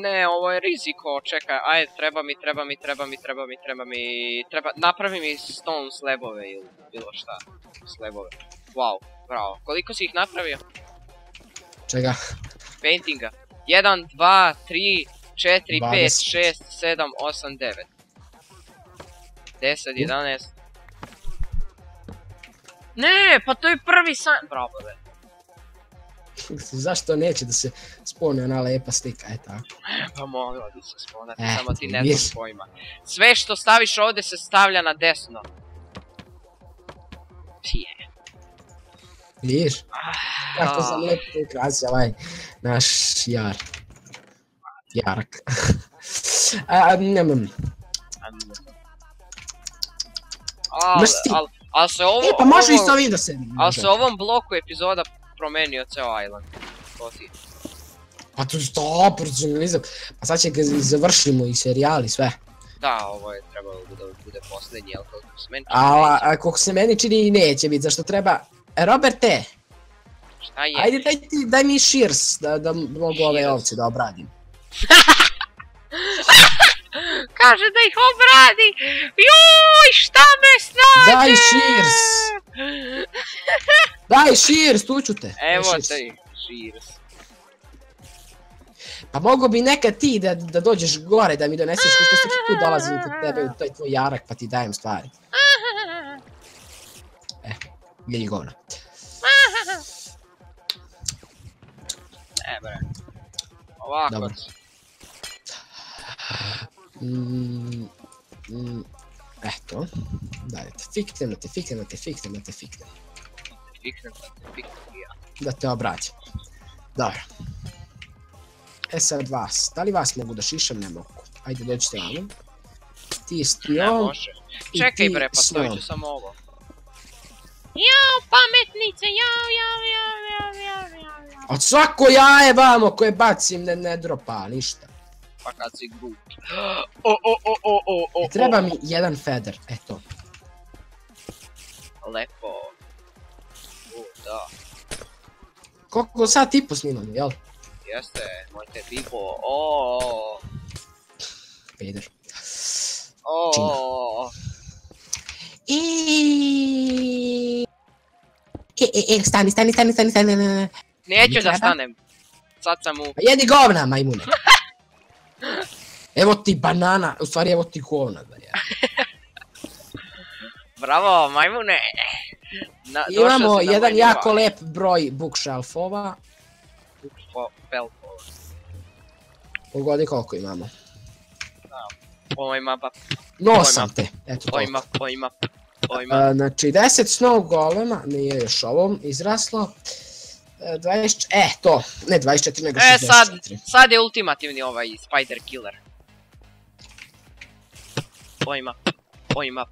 ne, ovo je riziko, čekaj, ajde, treba mi, treba mi, treba mi, treba mi, treba mi, treba, napravi mi stone slabove ili bilo šta, slabove. Wow, bravo. Koliko si ih napravio? Čega? Paintinga. 1, 2, 3, 4, 5, 20. 6, 7, 8, 9. 10, 11. Ne, pa to je prvi san... Bravo, be. Zašto neće da se spone ona lepa slika, e tako. Pa mogla bi se sponati, Eh, samo ti ne znaš pojma. Sve što staviš ovdje se stavlja na desno. Pije. Vidiš? Kako Ah. sam lepo ukrasio ovaj naš jar. Jarak. A. Al, Imaš ti? al, al se ovo... E, pa može i ovo- s ovim da se... Al se ovom bloku epizoda promenio ceo island. To ti. Pa to je to, profesionalizam. Pa sad će ga završimo i serijali sve. Da, ovo je trebalo da bude posljednji, ali koliko se meni čini A, koliko se meni čini i neće biti, zašto treba... E, Roberte, Šta je? ajde daj, ti, daj mi shears da, da mogu ove ovce da obradim. Kaže da ih obradi! Juj, šta me snađe! Daj shears! Daj shears, tu ću te. Daj Evo shears. te, Shears. Pa mogo bi nekad ti da, da dođeš gore da mi doneseš, ko što svaki put dolazim kod tebe u taj tvoj jarak pa ti dajem stvari. Ili govna. E bre. Ovako. Dobro. Mm, mm, eto. Dalje te fiknem, te fiknem, te fiknem, te fiknem. Fiknem, fiknem i ja. Da te obraćam. Dobro. E sad vas, da li vas mogu da šišam? Ne mogu. Ajde dođite vamo. Ti s Ne može. Čekaj bre, pa s stavit njom. ću samo ovo. Jao, pametnice, jao, jao, jao, jao, jao, jao. Od svako jaje vamo koje bacim ne, ne dropa, ništa. Pa kad si grup. O, o, o, o, o, o, I treba mi jedan feather, eto. Lepo. Da. Koliko sad tipu snimamo, jel? Jeste, mojte pipo. O, Peder. o, Čina. Na, Imamo jedan jako lep broj bookshelfova. Pelpo. Pogodi koliko imamo. Pojma, pa No sam te, eto to. pojma, pojma, pojma. A, znači 10 snow golema, nije još ovom izraslo. E, 20, e to, ne 24 nego 64. E, sad, sad je ultimativni ovaj Spider Killer. Pojma, pojma.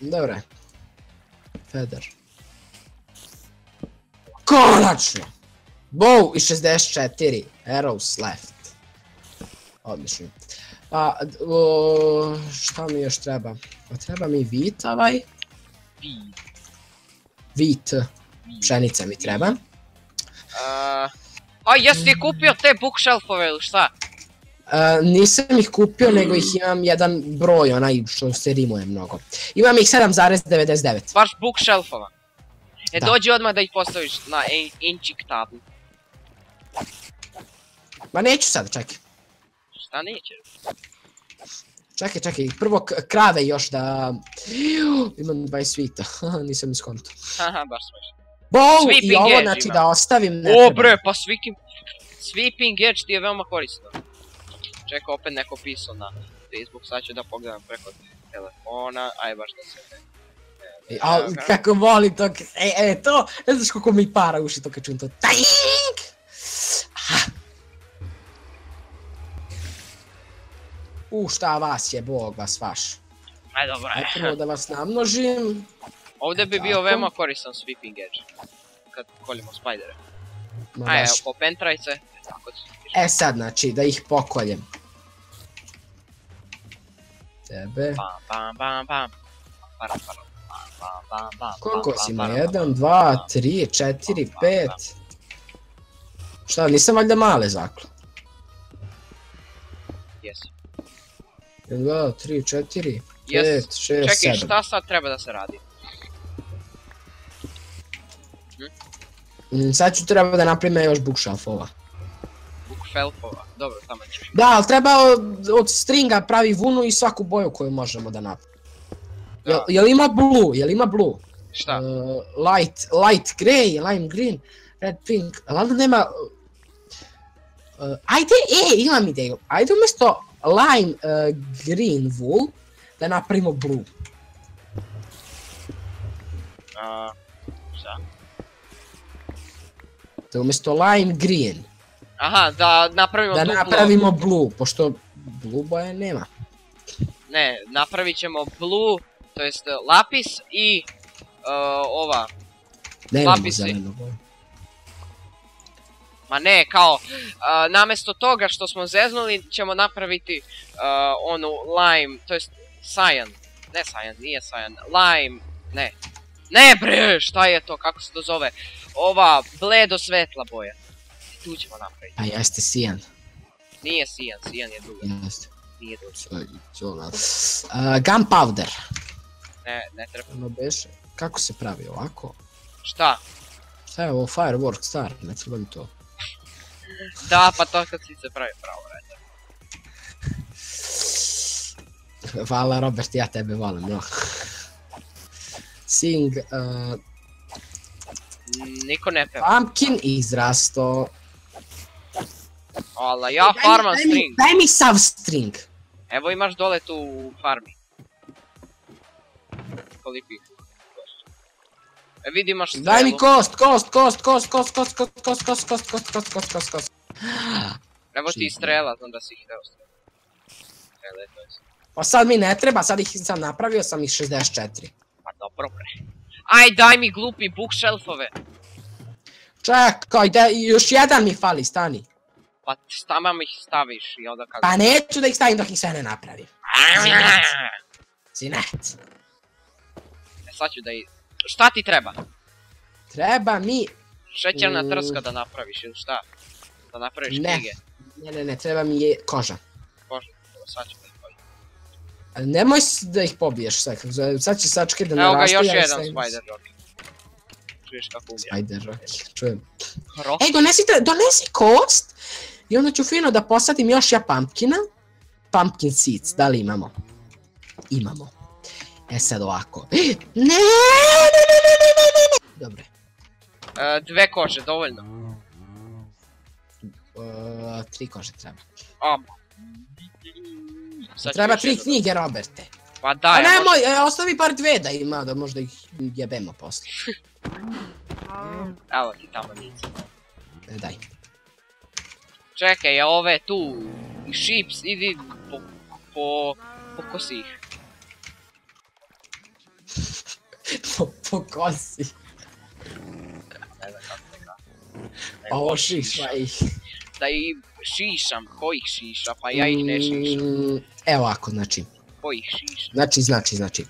Dobro. Feather. Konačno! Bow i 64. Arrows left. Odlično. Pa, o, šta mi još treba? Pa treba mi vit ovaj. Vi. Vit. Pšenica mi treba. A, a jesi ti kupio te bookshelfove ili šta? Nisam ih kupio, nego ih imam jedan broj, onaj što se rimuje mnogo. Imam ih 7,99. Baš bookshelfova. E Da. dođi odmah da ih postaviš na enchik tablu. Ma neću sad, čekaj. Šta neće? Čekaj, čekaj, prvo krave još da... Juh, Imam 20 svita, nisam iskonto. Haha, baš smiješno. Bow i ovo, znači ima. da ostavim ne O bre, pa sweeping, sweeping edge ti je veoma korisno. Čekaj, opet neko pisao na Facebook, sad ću da pogledam preko telefona, aj baš da se ne... E, A, kako volim to, e, e, to, ne znaš koliko mi para uši to kad čujem to. Tajink! Aha. U, šta vas je, bog vas vaš. Aj dobro, Aj prvo da vas namnožim. ovdje bi bio Tako. veoma koristan sweeping edge. Kad kolimo spidere. Ma Aj, evo, popentraj se. Tako. E sad, znači, da ih pokoljem. Tebe. Pam, pam, pam, pam. Param, param, Koliko si ima? param, Jedan, pam, dva, pam, tri, četiri, pam, pam, pet. Šta, nisam valjda male zaklo? 1, 2, 3, 4, Jes. 5, 6, 7. Čekaj, šta sad treba da se radi? Mm, Sad ću treba da napravim još bookshelfova. Bukfelpova. Dobro, tamo ćeš. Da, ali treba od, od stringa pravi vunu i svaku boju koju možemo da napravimo. Jel, Da. jel ima blue? Jel ima blue? Šta? Uh, light, light grey, lime green, red pink, ali nema... Uh, ajde, e, imam ideju. Ajde umjesto lime uh, green wool da napravimo blue. A, šta? Da umjesto lime green Aha, da napravimo da napravimo blue, pošto blue boje nema. Ne, napravit ćemo blue, to jest uh, lapis i uh, ova. Nemamo Lapisi. Ma ne, kao, uh, namjesto toga što smo zeznuli ćemo napraviti uh, onu lime, to jest cyan. Ne cyan, nije cyan, lime, ne. Ne bre, šta je to, kako se to zove? Ova bledo svetla boja. Tu ćemo napraviti. A jeste sijan. Nije cyan, cyan je drugo, Jeste. nije drugo. Uh, gunpowder. Ne, ne treba. Ono beše. Kako se pravi ovako? Šta? Šta je ovo? Firework star, ne treba mi to. Da, pa to kad si se pravi pravo, reda. Hvala Robert, ja tebe volim mnogo. Sing, uh, Niko ne peva. pumpkin izrasto. Ala, ja farmam daj mi- string. Daj mi sav string. Evo imaš dole tu u farmi. Koliko ih košta? E vidi imaš strelu. Daj mi kost, kost, kost, kost, kost, kost, kost, kost, kost, kost, kost, kost, kost, kost, kost. Evo ti strela, znam da si ih hteo strela. Strele, to je sve. Pa sad mi ne treba, sad ih sam napravio, sam ih 64. Pa dobro bre. Aj daj mi glupi bookshelfove. Čekaj, da, još jedan mi fali, stani. Pa tamo ih staviš i onda kako... Pa neću da ih stavim dok ih sve ne napravim. Zinet. E, sad ću da i... Šta ti treba? Treba mi... Šećerna Mm. trska da napraviš ili šta? Da napraviš Ne. knjige. Ne, ne, ne, treba mi je koža. Evo sad ću da ih pobiješ. Nemoj da ih pobiješ sad, sad će sačke da Evo ga naraste. još jedan spider jockey. Čuješ kako umije. Spider Rocky, čujem. Rock? Ej, donesite, donesi kost i onda ću fino da posadim još ja pumpkina. Pumpkin seeds, da li imamo? Imamo. E sad ovako. Ne, ne, ne, ne, ne. Dobre. E, dve kože, dovoljno. Uh, tri kože treba. Treba tri knjige, Roberte. Pa da, A ja nemoj, e, ostavi bar dve da ima, da možda ih jebemo posle. Evo ti tamo nici. E, daj. Čekaj, a ove tu, i šips, idi po, po, pokosi ih. po, po te kažem. Ovo šiša ih. Da i šišam, ko ih šiša, pa ja ih ne šišam. Mm, Evo ovako, znači. Ko ih šiša? Znači, znači, znači.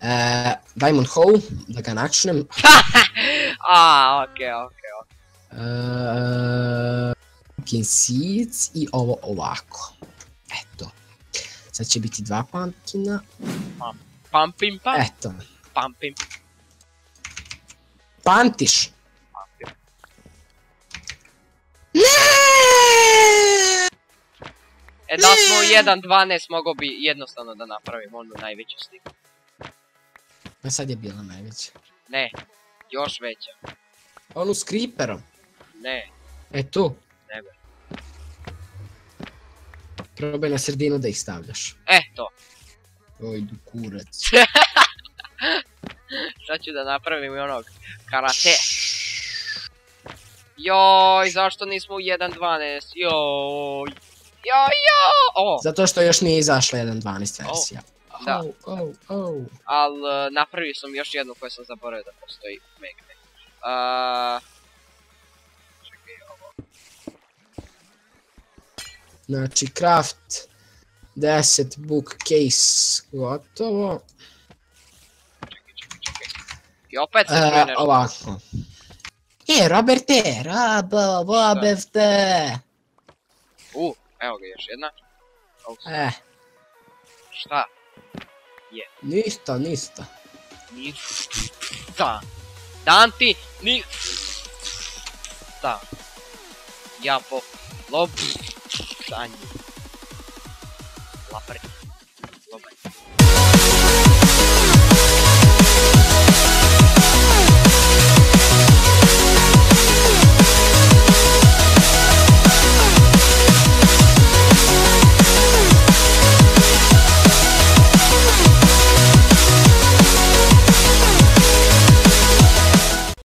E, Diamond Hoe, da ga načnem. A, okej, okej, okej. E, pumpkin seeds i ovo ovako. Eto. Sad će biti dva pumpkina. Pampim, pam, Eto. pampim. Pantiš. pampim. Ne! E da smo u 1.12 mogo bi jednostavno da napravim onu najveću sliku. Ma sad je bila najveća. Ne, još veća. Onu s creeperom. Ne, E tu. ne bre. Probaj na sredinu da ih stavljaš. E, to. Oj, kurac. Sad ću da napravim i onog karate. Joj, zašto nismo u 1.12? Joj. Joj, joj. O, Zato što još nije izašla 1.12 verzija. da. Oh, oh, oh. al napravio sam još jednu koju sam zaboravio da postoji Megne. Uh, čekaj, ovo. Znači, craft 10 bookcase gotovo čekati, opet se e, nešto. Ovako. E, Roberte, Rob, Roberte. U, evo ga još jedna. E. Eh. Šta? Je. Ništa, ništa. Ništa. Danti, ni... Da. Ja po... Lob... Šanji. Lapret.